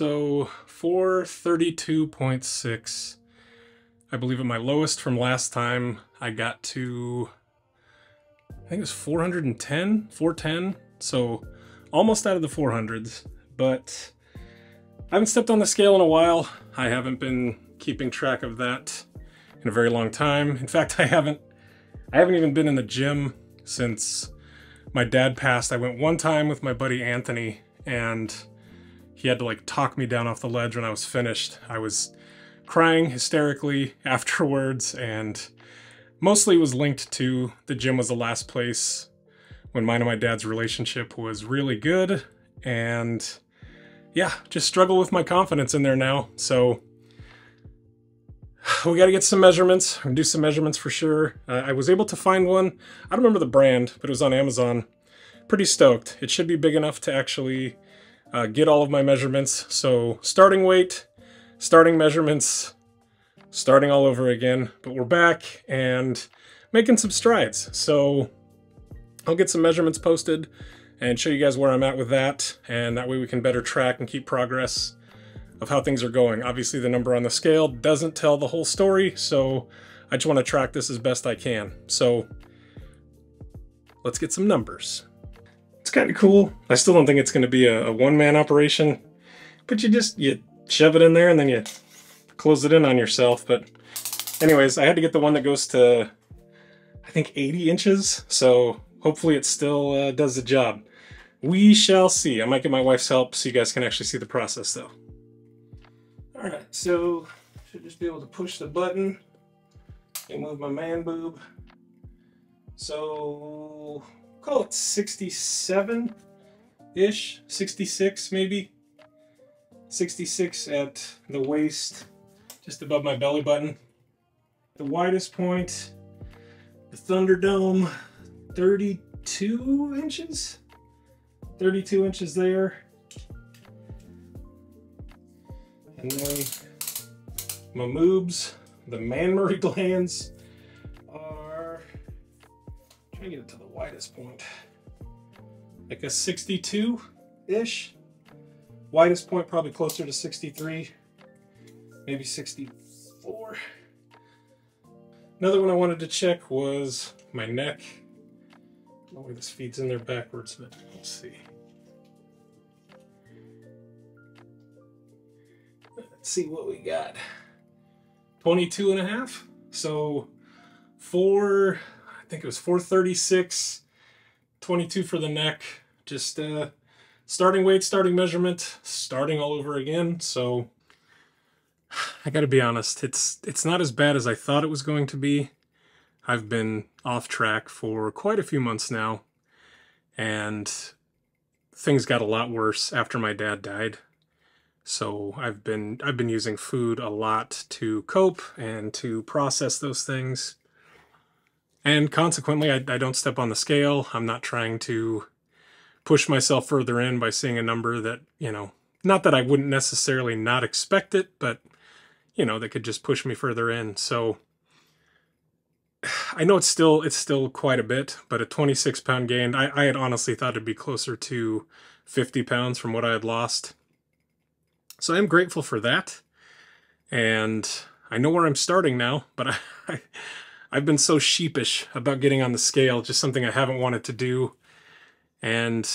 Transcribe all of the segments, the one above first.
So 432.6. I believe at my lowest from last time, I got to, I think it was 410, 410. So almost out of the 400s, but I haven't stepped on the scale in a while. I haven't been keeping track of that in a very long time. In fact, I haven't, I haven't even been in the gym since my dad passed. I went one time with my buddy Anthony and he had to like talk me down off the ledge when I was finished. I was crying hysterically afterwards and mostly was linked to the gym was the last place when mine and my dad's relationship was really good and yeah, just struggle with my confidence in there now. So we got to get some measurements and do some measurements for sure. Uh, I was able to find one. I don't remember the brand, but it was on Amazon. Pretty stoked. It should be big enough to actually uh, get all of my measurements. So starting weight, starting measurements, starting all over again. But we're back and making some strides. So I'll get some measurements posted and show you guys where I'm at with that. And that way we can better track and keep progress of how things are going. Obviously the number on the scale doesn't tell the whole story, so I just want to track this as best I can. So let's get some numbers. It's kind of cool. I still don't think it's going to be a, a one-man operation, but you just, you shove it in there and then you close it in on yourself. But anyways, I had to get the one that goes to, I think 80 inches. So hopefully it still uh, does the job. We shall see. I might get my wife's help so you guys can actually see the process though. All right, so should just be able to push the button and move my man boob. So call it 67-ish, 66 maybe. 66 at the waist, just above my belly button. The widest point, the Thunderdome, 32 inches. 32 inches there. And then my moobs, the mammary glands to get it to the widest point, like a 62-ish. Widest point probably closer to 63, maybe 64. Another one I wanted to check was my neck. Oh, this feeds in there backwards, but let's see. Let's see what we got. 22 and a half. So four, I think it was 436, 22 for the neck. Just uh, starting weight, starting measurement, starting all over again. So I gotta be honest, it's it's not as bad as I thought it was going to be. I've been off track for quite a few months now, and things got a lot worse after my dad died. So I've been I've been using food a lot to cope and to process those things. And consequently, I, I don't step on the scale. I'm not trying to push myself further in by seeing a number that, you know, not that I wouldn't necessarily not expect it, but, you know, that could just push me further in. So I know it's still it's still quite a bit, but a 26 pound gain, I, I had honestly thought it'd be closer to 50 pounds from what I had lost. So I'm grateful for that. And I know where I'm starting now, but I, I, I've been so sheepish about getting on the scale, just something I haven't wanted to do. And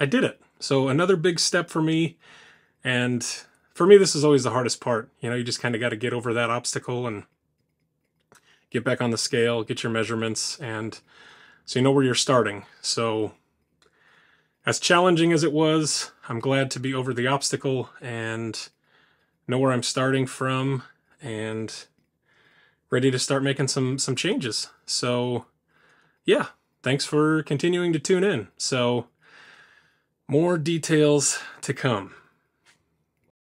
I did it. So another big step for me. And for me, this is always the hardest part. You know, you just kind of got to get over that obstacle and get back on the scale, get your measurements, and so you know where you're starting. So as challenging as it was, I'm glad to be over the obstacle and know where I'm starting from and ready to start making some some changes. So yeah, thanks for continuing to tune in. So more details to come.